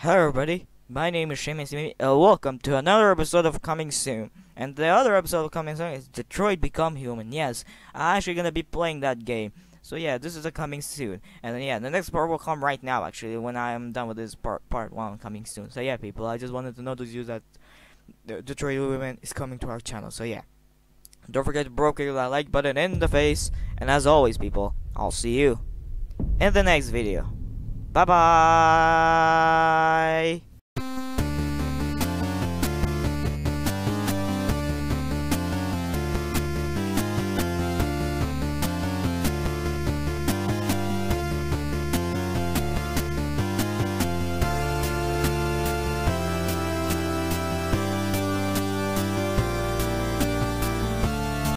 Hello everybody, my name is Sheamus and welcome to another episode of Coming Soon. And the other episode of Coming Soon is Detroit Become Human. Yes, I'm actually gonna be playing that game. So yeah, this is a coming soon. And then, yeah, the next part will come right now actually when I am done with this part part one coming soon. So yeah people, I just wanted to notice you that the Detroit Human is coming to our channel. So yeah. Don't forget to brogue that like button in the face. And as always people, I'll see you in the next video. Bye bye.